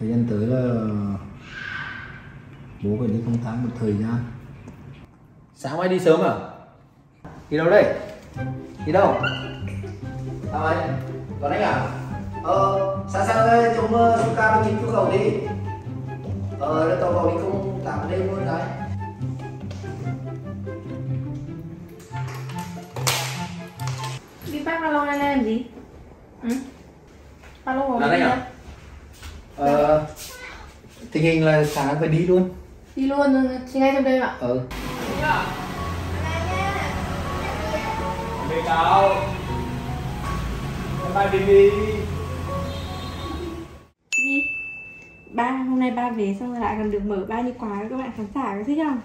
thời gian tới là bố phải đi công tác một thời gian. Sáng mai đi sớm à? Đi đâu đây? Đi đâu? Sao anh còn anh à? Ờ sáng sáng đây chúng uh, ca đi chú cầu đi. Ờ để tàu vào đi công tác đây luôn đấy Đi bác ba lô này làm gì? Ừ? Ba lô đấy à? Ờ tình hình là sáng phải đi luôn Đi luôn rồi, chị ngay trong đây ạ ờ đi đi Gì? Ba, hôm nay ba về xong rồi lại còn được mở bao nhiêu quà các bạn khán giả có thích không?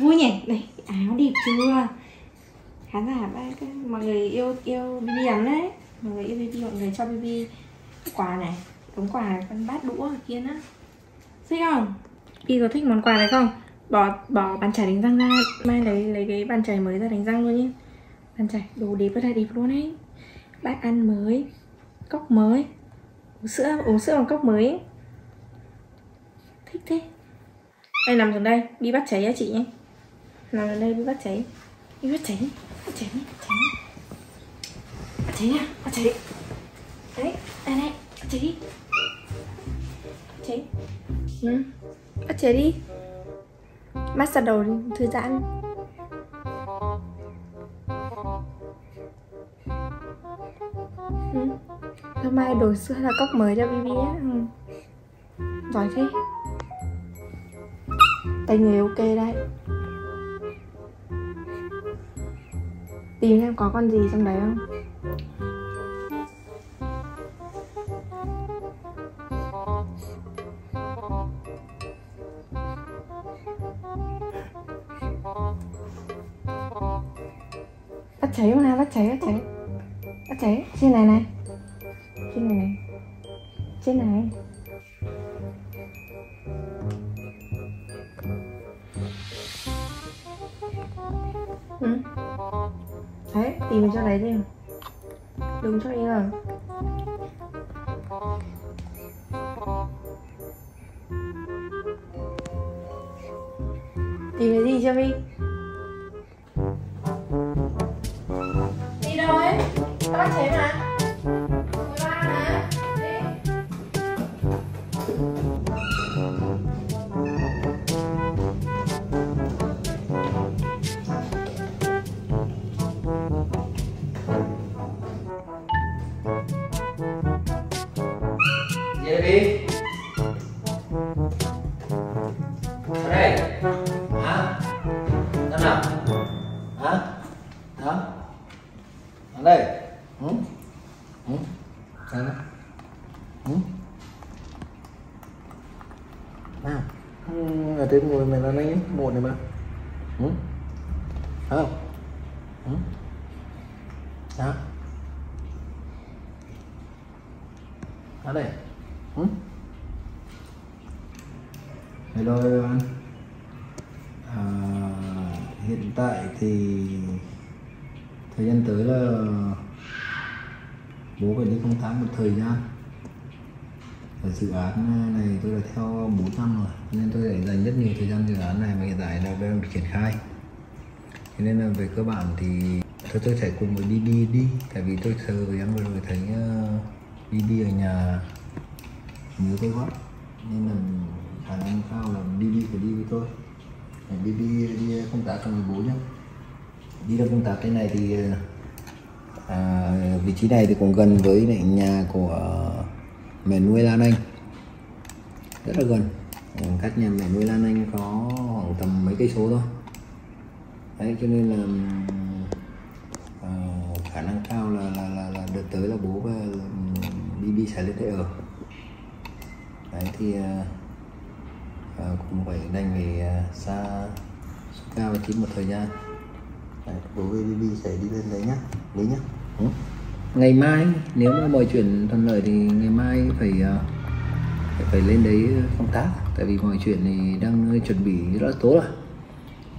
Vui nhỉ? Này, áo đẹp chưa? Khán giả ba, các- mọi người yêu yêu BB lắm đấy Mọi người yêu BB, mọi người cho BB quà này món quà, con bát đũa ở kia nữa. Thích không? Y có thích món quà này không? Bỏ bỏ bàn chải đánh răng ra. Mai lấy lấy cái bàn chải mới ra đánh răng luôn nhé. Bàn chải, đồ đẹp rất là đẹp luôn ấy. Bát ăn mới Cốc mới. Uống sữa, uống sữa bằng cốc mới. Ấy. Thích thế. Đây nằm xuống đây, đi bắt cháy á chị nhé. Nằm xuống đây đi bắt cháy. Đi bắt cháy, bắt cháy, bắt cháy. Bắt cháy nha, bắt cháy. Đấy, đây này, bắt cháy đi ừ. Bắt đi Massage đầu đi, thư giãn ừ. Hôm mai đổi xưa là cốc mới cho Bibi á ừ. Giỏi thế Tay nghề ok đấy Tìm xem có con gì trong đấy không cháy nào, bắt cháy, bắt cháy. Bắt cháy, trên này này. Trên này này. Trên này Ừ. Đấy, tìm cho đấy đi. Đừng cho yên à Ở đây Ừ Hello everyone. À, Hiện tại thì Thời gian tới là Bố phải đi công tác một thời gian. Ở dự án này tôi đã theo 4 năm rồi Nên tôi đã dành rất nhiều thời gian dự án này mà hiện tại là đang được triển khai. Thế nên là về cơ bản thì Thôi tôi sẽ cùng với đi đi đi, Tại vì tôi thời gian vừa rồi thấy uh, Bibi ở nhà nhớ tôi quá. Nên là khả năng cao là đi đi phải đi với tôi. Để đi đi đi công tác cùng với bố nhá. Đi ra công tác cái này thì à, vị trí này thì cũng gần với lại nhà của mẹ nuôi Lan Anh. Rất là gần. Ừ, cách nhà mẹ nuôi Lan Anh có khoảng tầm mấy cây số thôi. Đấy cho nên là à, khả năng cao là là là, là đợt tới là bố và BB sẽ lên đây ở ờ. đấy thì à, cũng phải đành về à, xa cao và chín một thời gian. Đấy, bố với BB sẽ đi lên đấy nhá lý nhá. Ừ. ngày mai nếu mà mọi chuyện thuận lợi thì ngày mai phải à, phải, phải lên đấy công tác. Tại vì mọi chuyện thì đang chuẩn bị rất tốt rồi.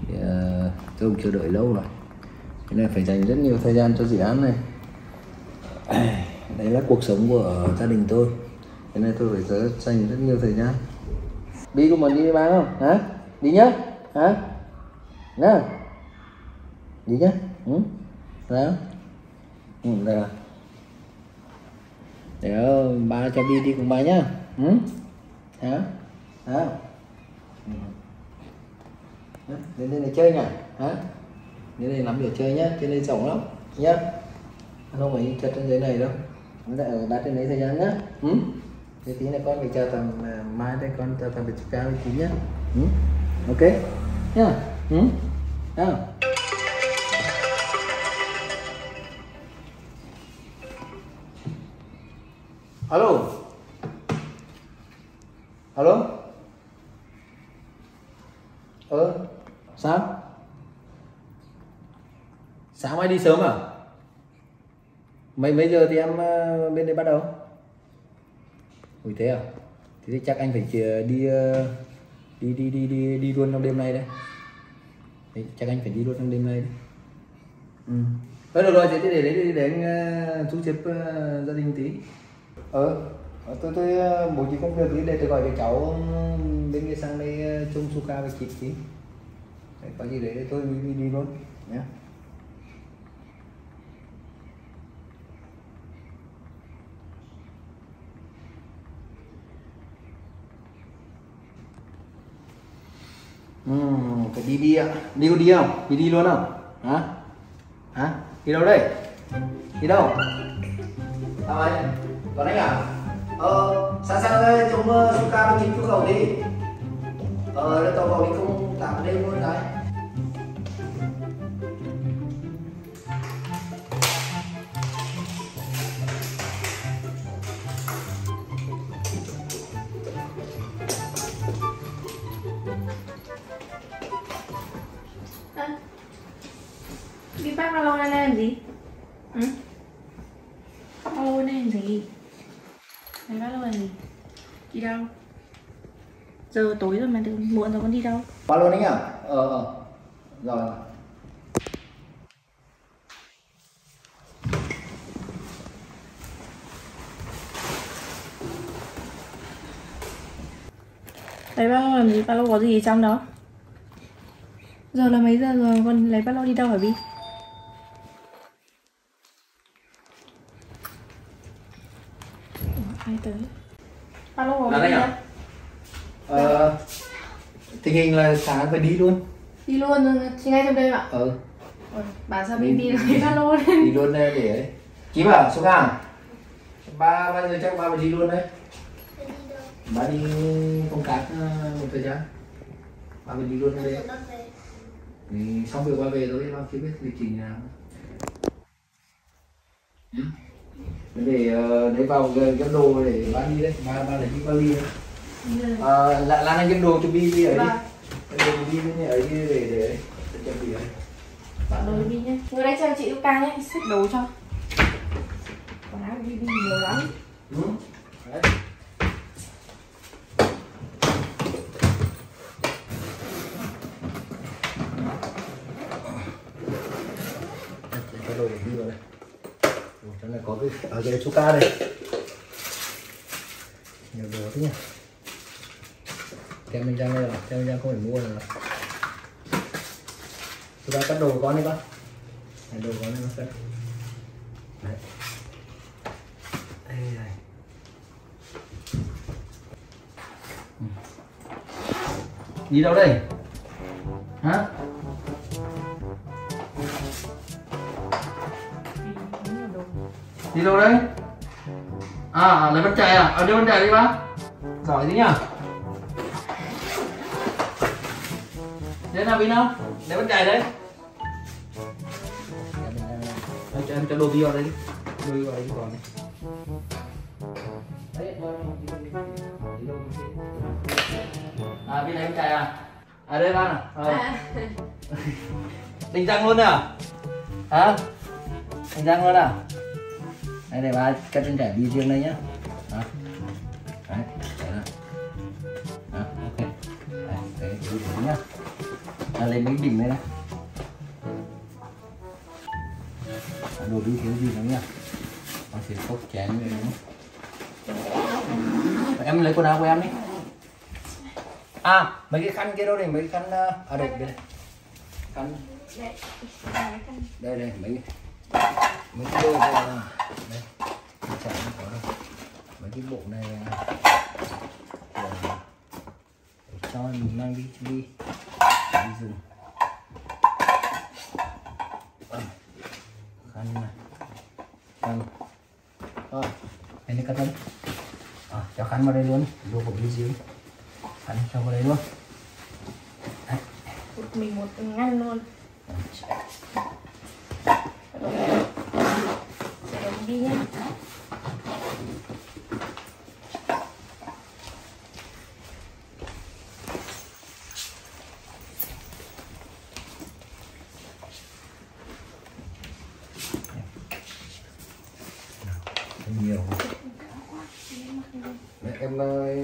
Thì, à, tôi cũng chờ đợi lâu rồi. Nên phải dành rất nhiều thời gian cho dự án này. đấy là cuộc sống của gia đình tôi. Thế này tôi phải dành rất nhiều thời gian. Đi cùng mình đi bán không? Hả? Đi nhá. Hả? Nè. đi nhá. Ừ. Nào ừ đây là để ờ, ba cho đi đi cùng ba nhá. Ừ. Hả? Hả? Ừ. Đến đây này chơi nhỉ hả? Đến đây nắm việc chơi nhá trên đây rộng lắm. Nhá. Không phải chặt trên dưới này đâu nó lại ở đặt trên đấy thời gian nhá ừ? thế tí này con phải chờ tầm à, mai đây con chờ tầm phải cao chín nhá ừ? ok nhá ừ? à. alo alo ờ sao sáng mai đi sớm à mấy mấy giờ thì em ờ, bên đây bắt đầu? Ui thế à? Thế thì chắc anh phải chìa- đi ờ, đi đi đi đi đi luôn trong đêm nay đấy. Đấy, chắc anh phải đi luôn trong đêm nay đấy. Ừ. Thôi được rồi thế thì để để để, để anh ờ, thu xếp uh, gia đình tí. Ờ tôi tôi ờ, bố trí công việc tí để tôi gọi cho cháu bên kia sang đây ờ, trông suka với chị tí Đấy, có gì để tôi đi, đi, đi luôn nhé Ừ, phải đi đi ạ. Đi có đi không? Đi đi luôn không? Hả? Hả? Đi đâu đây? Đi đâu? Sao anh còn anh à? Ờ sáng sáng đây chúng chúng ta đi chú khẩu đi. Ờ tàu vào đi không tạm đây luôn đấy này làm gì? Ừ? Ba lô này làm gì? Này ba lô làm gì? Đi đâu? Giờ tối rồi mà đừng muộn rồi con đi đâu? ba lô anh à ờ ờ rồi Lấy ba lô làm gì? Ba lô có gì trong đó? Giờ là mấy giờ rồi con lấy ba lô đi đâu hả Bi? Ai tới? Ba lô có Là đây à? ờ tình hình là sáng phải đi luôn Đi luôn thì ngay trong đây mà. ờ Ôi, Bà sao Đi- Bi lấy ba lô đây? đi luôn đây để ấy chí bảo số hàng ba ba giờ chắc ba phải đi luôn đấy ba đi công tác ờ, một thời gian ba phải đi luôn đây xong việc ba về rồi ba chưa biết lịch trình nào Ừ. để ờ, để vào cái cái đồ để ba đi đấy ba ba lấy cái vali đấy à, là lan anh cái đồ cho bi đi ấy đi Vâng. đồ bi đi ấy đi để để để chuẩn bị ấy Bảo rồi Bi nhé. Ngồi đây cho chị Luca nhé, xếp đồ cho. Quần áo Bi nhiều lắm. Ừ. Đấy. Đây, cái đồ để đi vào đây. Ủa, trong có cái ở cái chú ca đây. Nhiều đồ thế nhỉ. Kem mình răng đây rồi, kem mình răng không phải mua rồi. Chú ca cắt đồ của con đi con. Này đồ của con đi con cắt. Đấy. Đây này. Ừ. Đi đâu đây? Hả? Đi đâu đấy? À, lấy bắt chạy à? Ở đâu bắt chạy đi bác? Giỏi thế nhỉ? Thế nào Vin không? Lấy bắt chạy đấy. Em cho em cho đồ đi vào đây đi. Đồ đi vào đây đi còn này. À, Vin lấy bắt chạy à? À đây bác à? Ờ. Đánh răng luôn à? Hả? Đánh răng luôn à? Đây này ba cắt chân trẻ đi riêng đây nhá. Đó. Đấy, đấy là. Đó, ok. Đấy, đấy, đi thử nhá. À, lấy mấy đỉnh đây này. À, đồ đi thiếu gì nữa nhá. Có thể cốc chén nữa đúng không? em lấy quần áo của em đi à mấy cái khăn kia đâu đây mấy cái khăn ờ, à đây đây này. khăn Đây, cái con- đây mấy mấy cái đôi này đây. Chả không có đâu mấy cái bộ này à, để, để cho mình mang đi đi. Đi dùng à, khăn này. Khăn. Rồi đây là cắt tấm. À, cho khăn vào đây luôn. Đồ của đi dưới. Khăn cho vào đây luôn. Mình một ngăn luôn sẽ đóng đi nhé nhiều. Đấy, em ờ,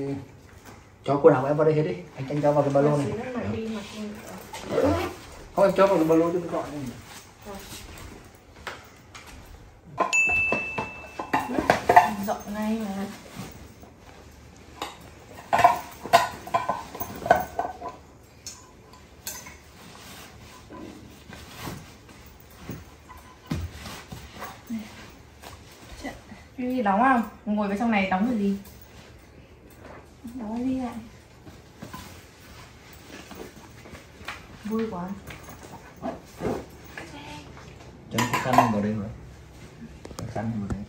cho quần áo em vào đây hết đi. Anh tranh cho vào cái ba lô này. Không em cho vào cái ba lô cho gọn này rộng ngay mà cái gì đóng không? Ngồi vào trong này đóng cái gì? Đóng cái gì lại? Vui quá cho có khăn vào đây rồi khăn vào đây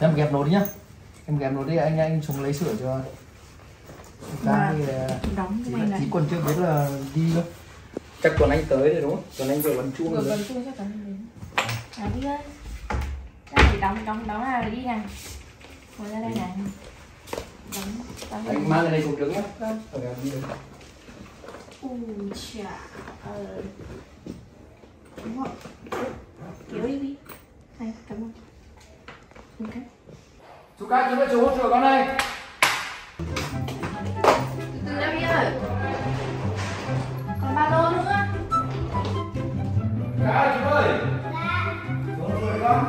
em ghép nốt đi nhá. Em ghép nốt đi anh anh xuống lấy sữa cho cái thì, Đóng này chỉ này. còn chưa biết là đi đâu. Chắc tuần anh tới rồi đúng không? Tuần anh vừa bắn chuông Vừa rồi. gần chung chắc chắn đến. À đi ơi Đây để đóng, đóng, đóng là đi nè Ngồi ra đây nè Đóng, đóng đây. anh mang cái này xuống trước nhá. Vâng. Rồi em đi đây. Ui chà ờ. Đúng rồi Kéo đi đi Này, cảm ơn Ok. Chú ca chú ơi chú hỗ trợ con đây. Từ ra đi ơi Còn ba lô nữa. Ca chú ơi. Chú hỗ trợ con.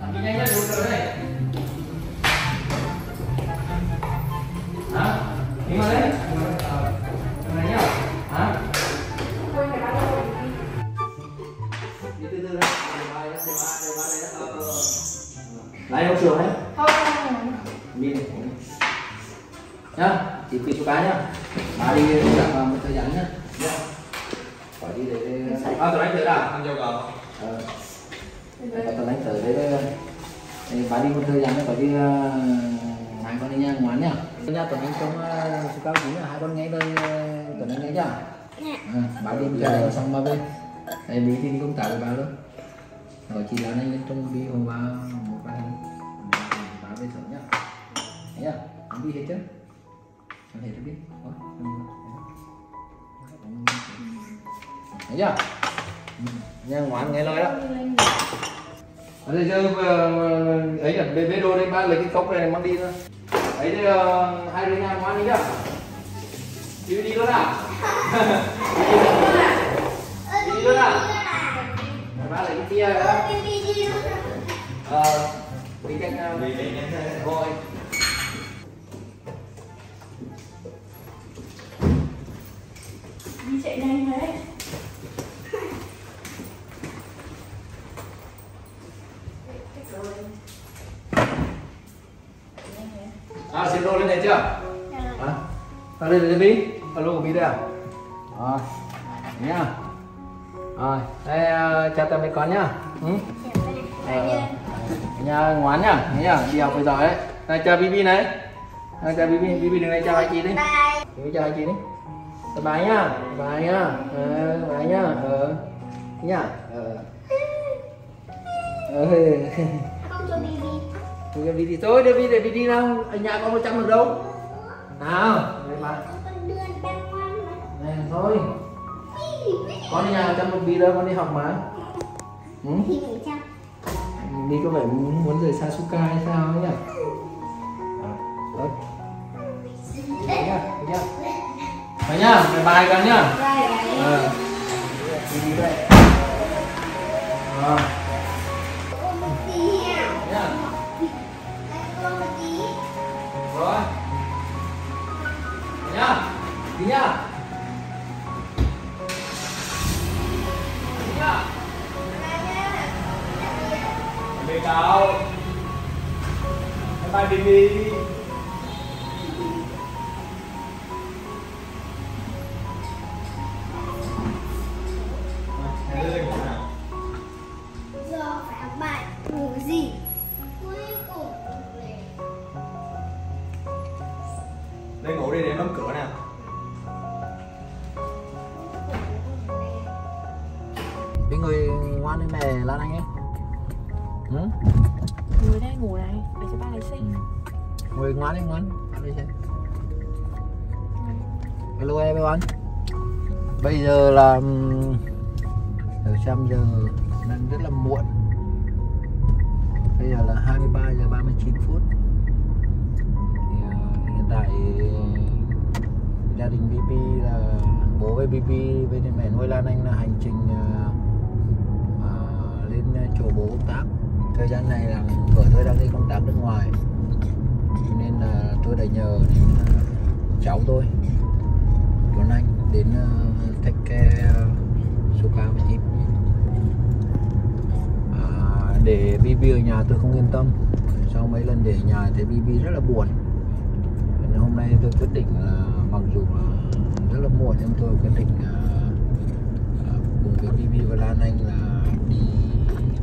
Làm nhanh nhá đây thì đi công tác với bà luôn rồi chị làm anh lên trong đi hôm ba, một ba bà về sớm nhá Thấy nhá anh đi hết chứ? Anh hết biết. Thấy chưa? Nha ngoan nghe lời đó. Ở đây giờ ấy là bê bê đồ đây, ba lấy cái cốc này mang đi thôi. Ấy thì ờ, hai đứa nhà ngoan đi nhá. Đi đi luôn à? Đi luôn à? à? Ba lấy cái kia đó ờ đi cạnh ờ, rồi Đi chạy nhanh đấy à xin lô lên này chưa? Hả? À đây là bí alo của bí đây à? Rồi nhá rồi đây ờ, chào tạm biệt con nhá. Ừ? Ờ, nha ngoan nhá nhá đi học phải giỏi đấy đây chào bibi này. Đây, chào bibi bibi đừng này chào hai chị đi. Bibi chào hai chị đi. Bye bye nhá bye nhá. Ờ, bye nhá. Ờ nhá. Ờ. Ờ. Không cho Bibi. Đưa đi thì thôi, đưa để đi nào, ở nhà con có chăm được đâu. Nào, đây mà. Này thôi, con đi nào chăm một bi đâu con đi học mà. Ừ? đi có vẻ muốn, muốn rời xa Suka hay sao ấy nhỉ? À, Đấy nhá nhá. Mày nhá mày bài con nhá. À. Bye cậu Bye bye Bibi giờ là ừm, ở trăm giờ đang rất là muộn. Bây giờ là 23 giờ 39 phút. Thì, uh, hiện tại ờ, gia đình BB là bố với BB với mẹ nuôi Lan Anh là hành trình uh, uh, lên chỗ bố công tác. Thời gian này là vợ tôi đang đi công tác nước ngoài. Nên là tôi đã nhờ đến cháu tôi đến uh, take care uh, Suka à, để BB ở nhà tôi không yên tâm. Sau mấy lần để ở nhà thì BB rất là buồn. Nên hôm nay tôi quyết định là mặc dù là rất là muộn nhưng tôi quyết định uh, uh, cùng với BB và Lan Anh là đi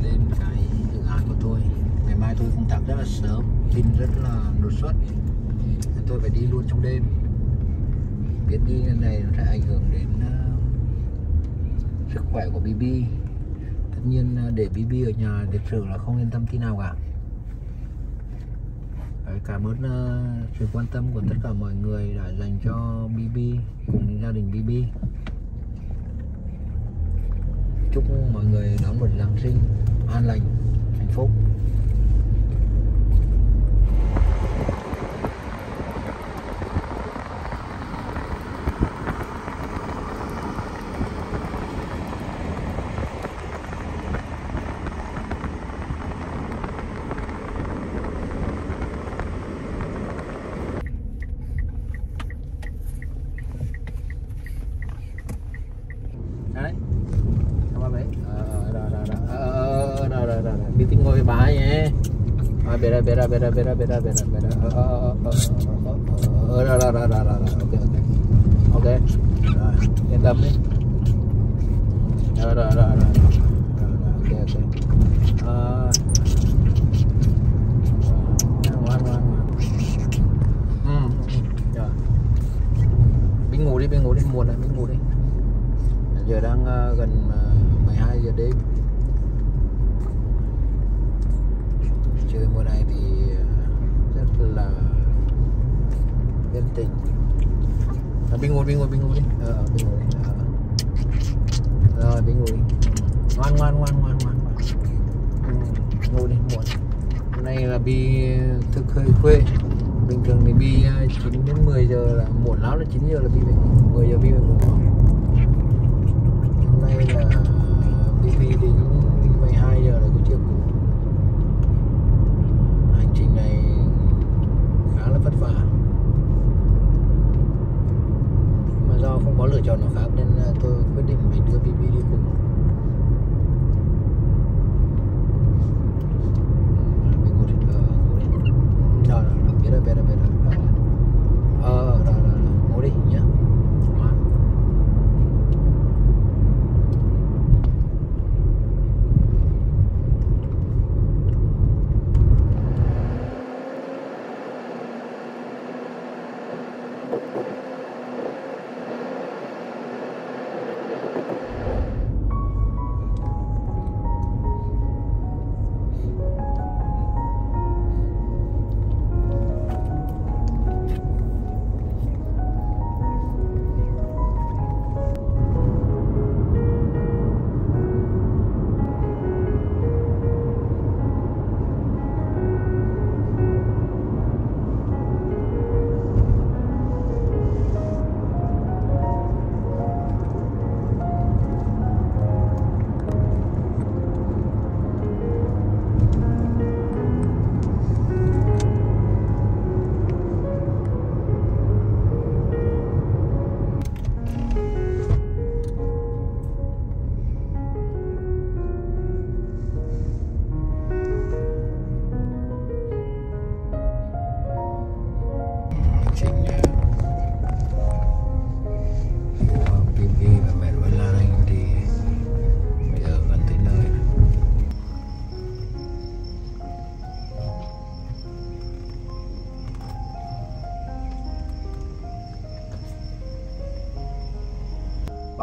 lên cái dự án của tôi. Ngày mai tôi công tác rất là sớm tin rất là đột xuất. Tôi phải đi luôn trong đêm biết đi lần này nó sẽ ảnh hưởng đến uh, sức khỏe của BB tất nhiên uh, để BB ở nhà thực sự là không yên tâm tí nào cả. Đấy, cảm ơn uh, sự quan tâm của tất cả mọi người đã dành cho BB cùng gia đình BB chúc mọi người đón một Giáng sinh an lành hạnh phúc đấy Cảm ơn đấy ờ đó đó đó ờ đó đó đó đi tính ngồi bà nhé à beda beda beda beda beda beda beda ờ ờ ờ ờ đó đó đó đó đó ok ok. Ok. Rồi yên tâm đi đó đó đó đó ok ok. Ờ ngoan ngoan ngoan. Ừ, ừ, ừ. Dạ. rồi Bình ngủ đi, Bình ngủ đi, muộn rồi, Bình ngủ đi. Giờ đang ờ, gần ờ, 12 giờ đêm. Chơi mùa này thì ờ, rất là yên tĩnh à, ờ, Bình ngồi Bình ngồi Bình ngồi đi. Ờ, à, Bình ngồi đi. Ờ. rồi Bình ngồi đi. Ngoan ngoan ngoan ngoan ngoan ừ, ngồi đi muộn. Hôm nay là Bi thức hơi khuê bình thường thì Bi 9 đến 10 giờ là muộn lắm là 9 giờ là Bi về 10 giờ Bi về ngủ. Hôm nay là BB đến 12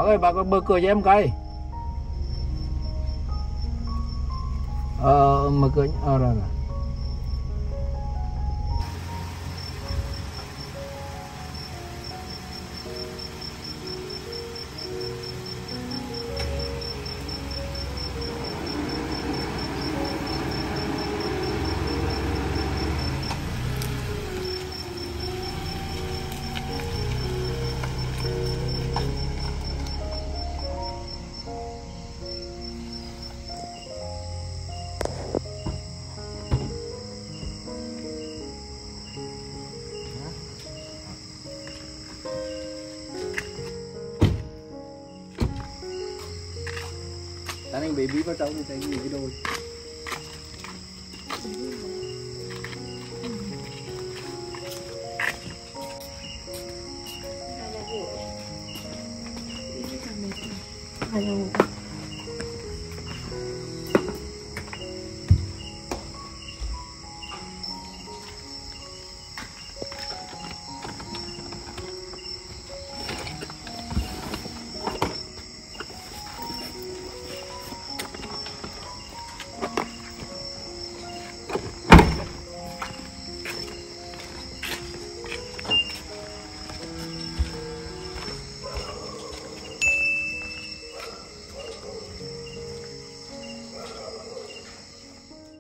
ơi bà bác mở cửa cho em cái. Ờ, mở cửa, ờ rồi rồi. Anh baby vào trong thì thấy gì cái đôi Hai